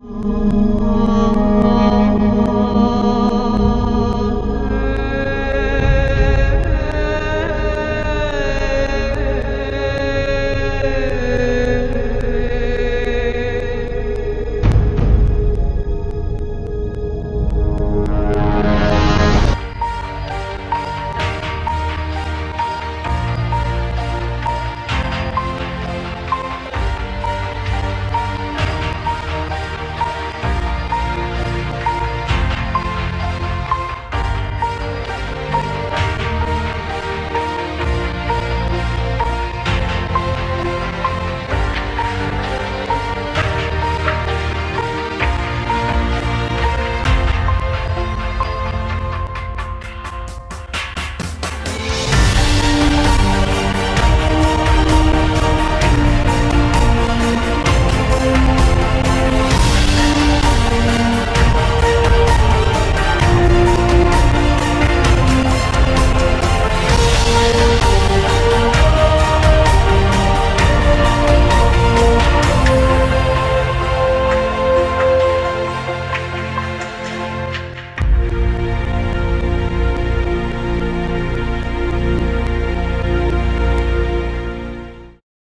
Música